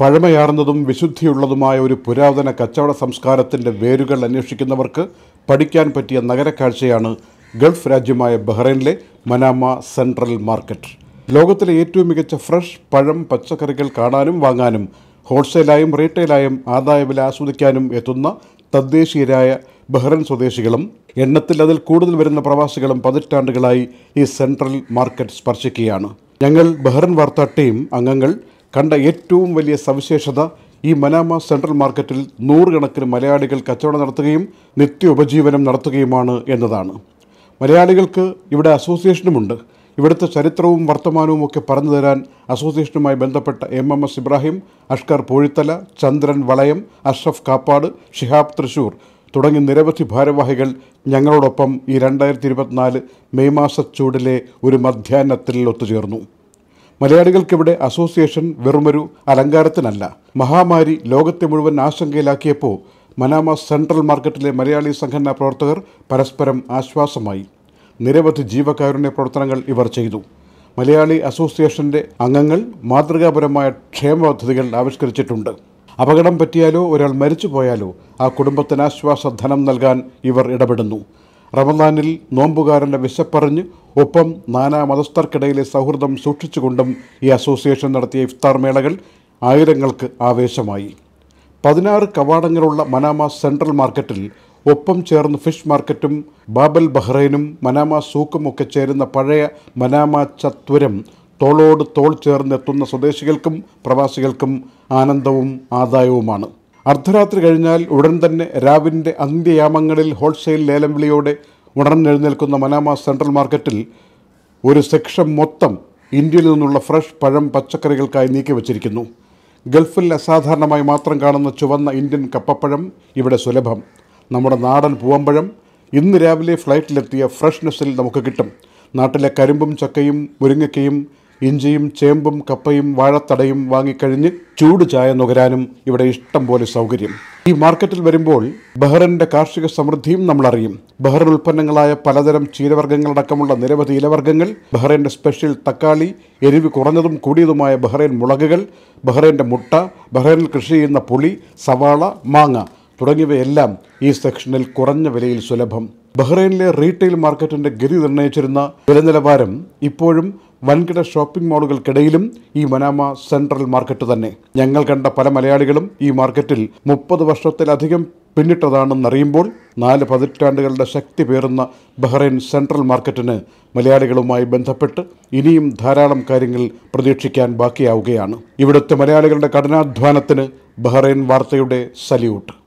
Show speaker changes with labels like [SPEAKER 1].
[SPEAKER 1] പഴമയാർന്നതും വിശുദ്ധിയുള്ളതുമായ ഒരു പുരാതന കച്ചവട സംസ്കാരത്തിന്റെ വേരുകൾ അന്വേഷിക്കുന്നവർക്ക് പഠിക്കാൻ പറ്റിയ നഗരക്കാഴ്ചയാണ് ഗൾഫ് രാജ്യമായ ബഹ്റൈനിലെ മനാമ സെൻട്രൽ മാർക്കറ്റ്. ലോകത്തിലെ ഏറ്റവും മികച്ച ഫ്രഷ് പഴം പച്ചക്കറികൾ കാണാനും വാങ്ങാനും ഹോൾസെയിലായും റീറ്റെയിലായും ആദായ വില ആസ്വദിക്കാനും എത്തുന്ന തദ്ദേശീയരായ ബഹ്റൈൻ സ്വദേശികളും എണ്ണത്തിൽ അതിൽ കൂടുതൽ വരുന്ന പ്രവാസികളും പതിറ്റാണ്ടുകളായി ഈ സെൻട്രൽ മാർക്കറ്റ് സ്പർശിക്കുകയാണ്. ഞങ്ങൾ ബഹ്റൈൻ വാർത്താ ടീം അംഗങ്ങൾ കണ്ട ഏറ്റവും വലിയ സവിശേഷത ഈ മനാമ സെൻട്രൽ മാർക്കറ്റിൽ നൂറുകണക്കിന് മലയാളികൾ കച്ചവടം നടത്തുകയും നിത്യോപജീവനം നടത്തുകയുമാണ് എന്നതാണ്. മലയാളികൾക്ക് ഇവിടെ അസോസിയേഷനുമുണ്ട്. ഇവിടുത്തെ ചരിത്രവും വർത്തമാനവും ഒക്കെ പറഞ്ഞു തരാൻ അസോസിയേഷനുമായി ബന്ധപ്പെട്ട M M S Ibrahim Ashkar Poozhithala Chandran Valayam Ashraf Kappad Shihab Thrissur തുടങ്ങി നിരവധി ഭാരവാഹികൾ ഞങ്ങളോടൊപ്പം ഈ രണ്ടായിരത്തി മെയ് മാസ ചൂടിലെ ഒരു മധ്യാഹ്നത്തിൽ ഒത്തുചേർന്നു. മലയാളികൾക്കിവിടെ അസോസിയേഷൻ വെറുമൊരു അലങ്കാരത്തിനല്ല. മഹാമാരി ലോകത്തെ മുഴുവൻ ആശങ്കയിലാക്കിയപ്പോൾ മനാമ സെൻട്രൽ മാർക്കറ്റിലെ മലയാളി സംഘടനാ പ്രവർത്തകർ പരസ്പരം ആശ്വാസമായി. നിരവധി ജീവകാരുണ്യ പ്രവർത്തനങ്ങൾ ഇവർ ചെയ്തു. മലയാളി അസോസിയേഷന്റെ അംഗങ്ങൾ മാതൃകാപരമായ ക്ഷേമ പദ്ധതികൾ ആവിഷ്കരിച്ചിട്ടുണ്ട്. അപകടം പറ്റിയാലോ ഒരാൾ മരിച്ചു പോയാലോ ആ കുടുംബത്തിന് ആശ്വാസ ധനം നൽകാൻ ഇവർ ഇടപെടുന്നു. റമദാനിൽ നോമ്പുകാരന്റെ വിശപ്പറിഞ്ഞ് ഒപ്പം നാനാ മതസ്ഥർക്കിടയിലെ സൗഹൃദം സൂക്ഷിച്ചുകൊണ്ടും ഈ അസോസിയേഷൻ നടത്തിയ ഇഫ്താർ മേളകൾ ആയിരങ്ങൾക്ക് ആവേശമായി. പതിനാറ് കവാടങ്ങളുള്ള മനാമ സെൻട്രൽ മാർക്കറ്റിൽ ഒപ്പം ചേർന്ന് ഫിഷ് മാർക്കറ്റും ബാബൽ ബഹ്റൈനും മനാമ സൂക്കും ഒക്കെ ചേരുന്ന പഴയ മനാമ ചത്വരം തോളോട് തോൾ ചേർന്നെത്തുന്ന സ്വദേശികൾക്കും പ്രവാസികൾക്കും ആനന്ദവും ആദായവുമാണ്. അർദ്ധരാത്രി കഴിഞ്ഞാൽ ഉടൻ തന്നെ രാവിന്റെ അന്ത്യയാമങ്ങളിൽ ഹോൾസെയിൽ ലേലം വിളിയോടെ ഉണർന്നെഴുന്നേൽക്കുന്ന മനാമ സെൻട്രൽ മാർക്കറ്റിൽ ഒരു സെക്ഷൻ മൊത്തം ഇന്ത്യയിൽ നിന്നുള്ള ഫ്രഷ് പഴം പച്ചക്കറികൾക്കായി നീക്കി വച്ചിരിക്കുന്നു. ഗൾഫിൽ അസാധാരണമായി മാത്രം കാണുന്ന ചുവന്ന ഇന്ത്യൻ കപ്പപ്പഴം ഇവിടെ സുലഭം. നമ്മുടെ നാടൻ പൂവമ്പഴം ഇന്ന് രാവിലെ ഫ്ലൈറ്റിലെത്തിയ ഫ്രഷ്നെസ്സിൽ നമുക്ക് കിട്ടും. നാട്ടിലെ കരിമ്പും ചക്കയും മുരിങ്ങയ്ക്കയും ഇഞ്ചിയും ചേമ്പും കപ്പയും വാഴത്തടയും വാങ്ങിക്കഴിഞ്ഞ് ചൂട് ചായ നുകരാനും ഇവിടെ ഇഷ്ടം പോലെ സൗകര്യം. ഈ മാർക്കറ്റിൽ വരുമ്പോൾ ബഹ്റിന്റെ കാർഷിക സമൃദ്ധിയും നമ്മൾ അറിയും. ബഹ്റിൻ ഉൽപ്പന്നങ്ങളായ പലതരം ചീരവർഗങ്ങളടക്കമുള്ള നിരവധി ഇലവർഗങ്ങൾ ബഹ്റൈന്റെ സ്പെഷ്യൽ തക്കാളി എരിവ് കുറഞ്ഞതും കൂടിയതുമായ ബഹ്റൈൻ മുളകുകൾ ബഹ്റൈന്റെ മുട്ട ബഹ്റൈനിൽ കൃഷി ചെയ്യുന്ന പുളി സവാള മാങ്ങ തുടങ്ങിയവയെല്ലാം ഈ സെക്ഷനിൽ കുറഞ്ഞ വിലയിൽ സുലഭം. ബഹ്റൈനിലെ റീറ്റെയിൽ മാർക്കറ്റിന്റെ ഗതി നിർണയിച്ചിരുന്ന വിലനിലവാരം ഇപ്പോഴും വൻകിട ഷോപ്പിംഗ് മാളുകൾക്കിടയിലും ഈ മനാമ സെൻട്രൽ മാർക്കറ്റ് തന്നെ. ഞങ്ങൾ കണ്ട പല മലയാളികളും ഈ മാർക്കറ്റിൽ മുപ്പത് വർഷത്തിലധികം പിന്നിട്ടതാണെന്നറിയുമ്പോൾ നാല് പതിറ്റാണ്ടുകളുടെ ശക്തി പേറുന്ന ബഹ്റൈൻ സെൻട്രൽ മാർക്കറ്റിന് മലയാളികളുമായി ബന്ധപ്പെട്ട് ഇനിയും ധാരാളം കാര്യങ്ങൾ പ്രതീക്ഷിക്കാൻ ബാക്കിയാവുകയാണ്. ഇവിടുത്തെ മലയാളികളുടെ കഠിനാധ്വാനത്തിന് ബഹ്റൈൻ വാർത്തയുടെ സല്യൂട്ട്.